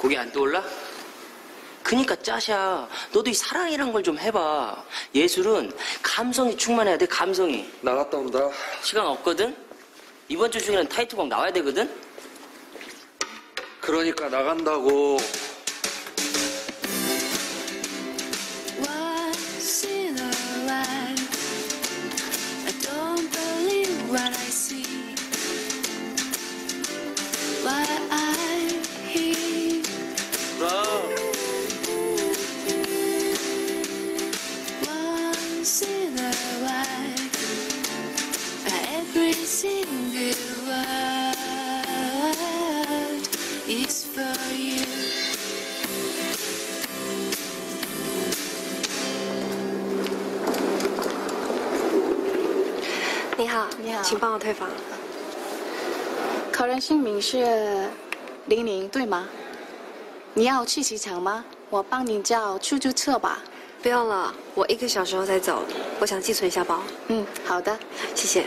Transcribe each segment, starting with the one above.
왜? 고기 안 떠올라? 그니까 짜샤 너도 이 사랑이란 걸 좀 해봐 예술은 감성이 충만해야 돼 감성이 나 갔다 온다. 시간 없거든? 이번 주 중에는 타이틀곡 나와야 되거든? 그러니까 나간다고. 请帮我退房。客人姓名是玲玲，对吗？你要去机场吗？我帮你叫出租车吧。不用了，我一个小时后再走。我想寄存一下包，嗯，好的。谢谢。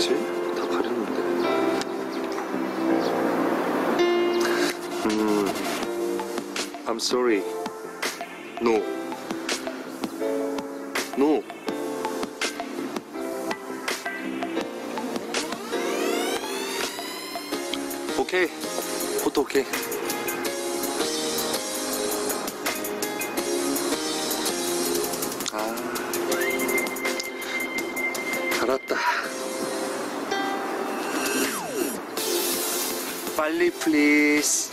알아봤지? 다 가렸는데. 음, I'm sorry. No. No. 오케이. 포토 오케이. 빨리 플리즈.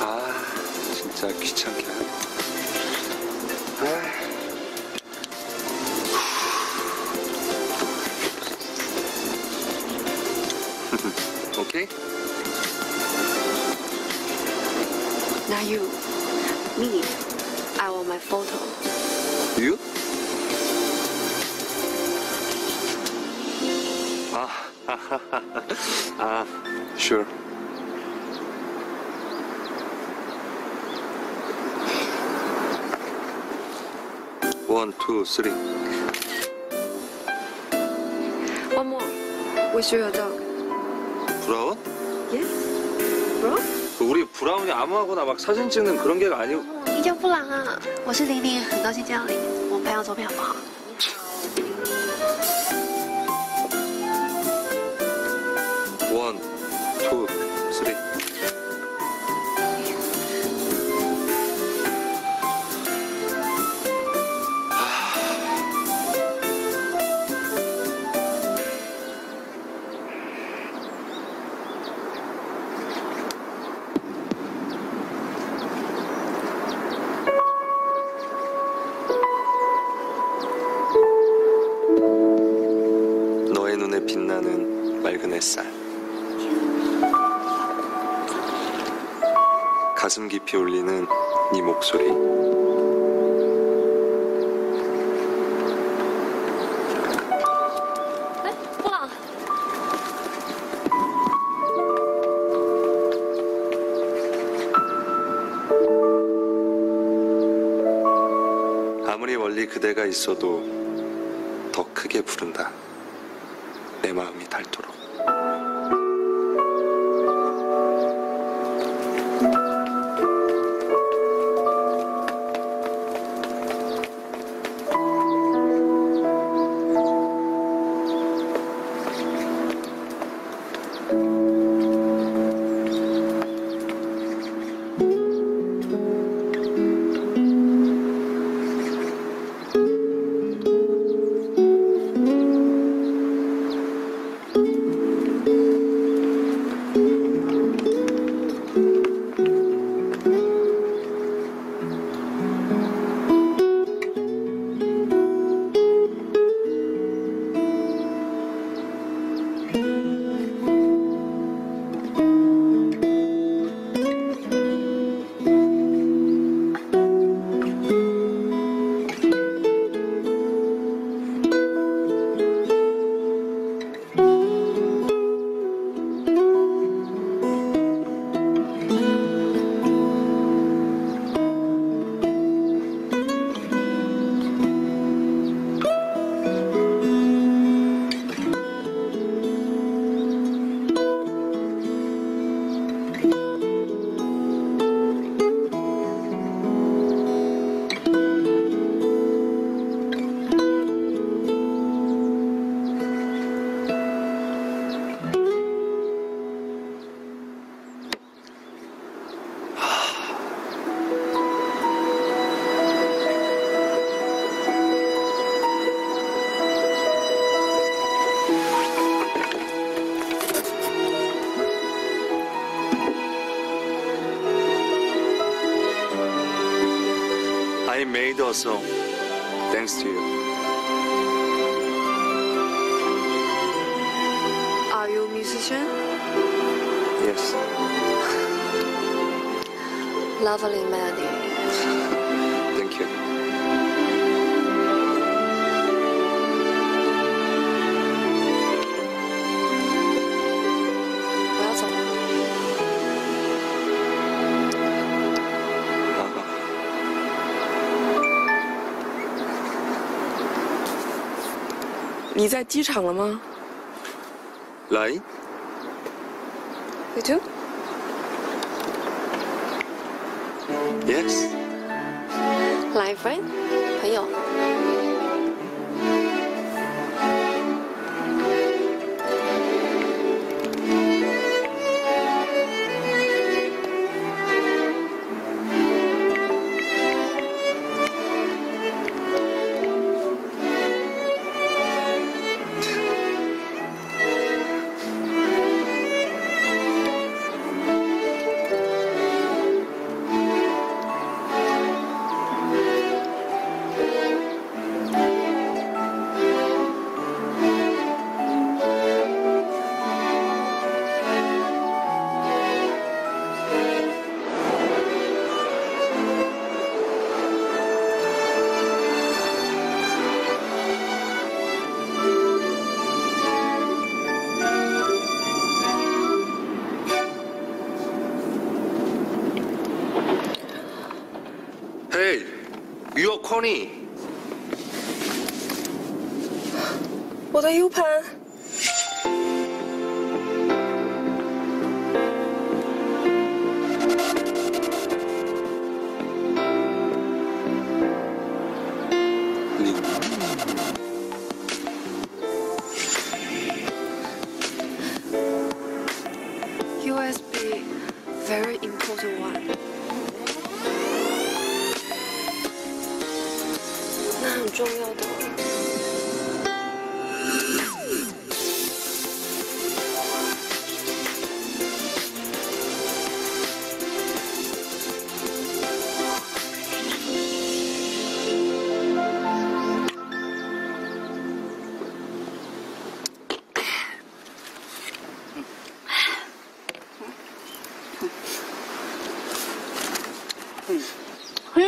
아, 진짜 귀찮게 하네. 아. 오케이? Now you, me. I want my photo. You? 아, 아, sure. One, two, three. One more. With your dog. 브라운? Yes. Bro? 우리 브라운이 아무하고나 막 사진 찍는 그런 게가 아니고 你叫布朗啊，我是玲玲，很高兴见到你。我们拍张照片好不好？ 빛나는 맑은 햇살. 가슴 깊이 울리는 네 목소리. 아무리 멀리 그대가 있어도 더 크게 부른다. 내 마음이 닳도록. Made thanks to you. Are you a musician? Yes. Lovely melody. Thank you. 你在机场了吗라 인? You too? Yes. Line friend，朋友。我的 u 盘。重要的。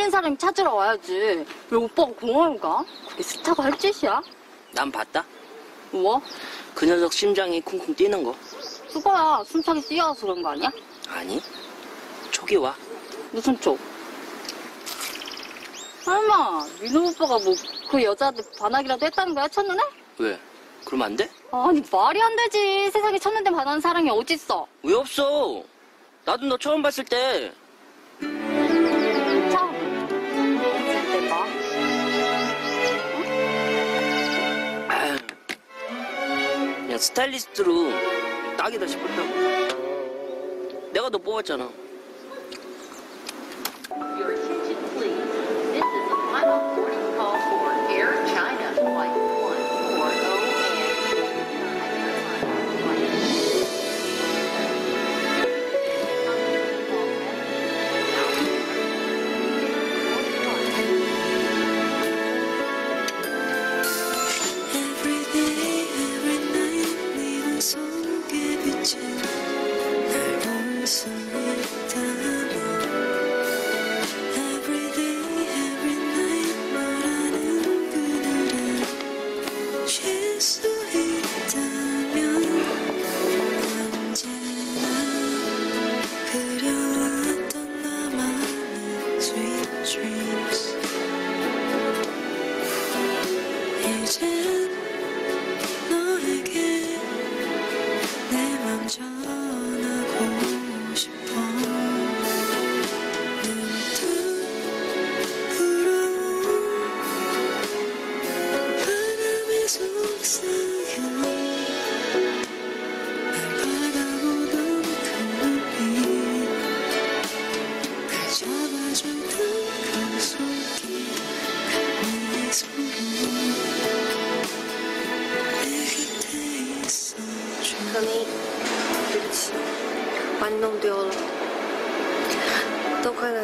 흘린 사람이 찾으러 와야지. 왜 오빠가 공항을 가? 그게 스타가 할 짓이야? 난 봤다. 뭐? 그 녀석 심장이 쿵쿵 뛰는 거. 그거야. 숨차게 뛰어와서 그런 거 아니야? 아니, 촉이 와. 무슨 쪽? 설마 민호 오빠가 뭐 그 여자한테 반하기라도 했다는 거야 첫눈에? 왜? 그러면 안 돼? 아니 말이 안 되지 세상에 첫눈에 반하는 사람이 어딨어 왜 없어? 나도 너 처음 봤을 때 스타일리스트로 딱이다 싶었다고. 내가 너 뽑았잖아.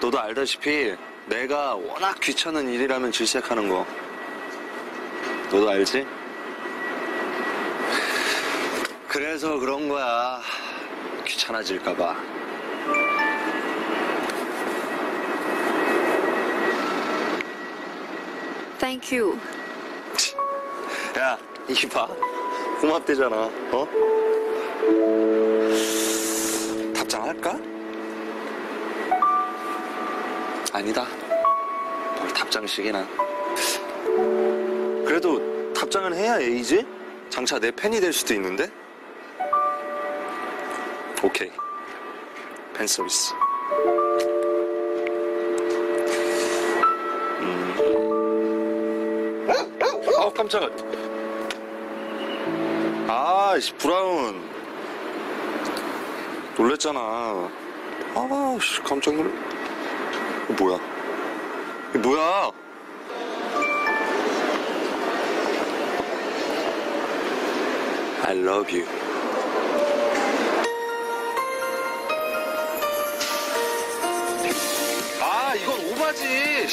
너도 알다시피 내가 워낙 귀찮은 일이라면 질색하는 거. 너도 알지? 그래서 그런 거야. 귀찮아질까봐. Thank you。 야, 이기 봐. 고맙대잖아, 어? 답장할까? 아니다. 뭘 답장식이나. 그래도 답장은 해야 A지? 장차 내 팬이 될 수도 있는데? 오케이. 팬 서비스. 아우 깜짝아. 아, 씨 브라운. 놀랬잖아. 아, 씨 깜짝 놀래. 이거 뭐야? 이거 뭐야? I love you. 아, 이건 오바지.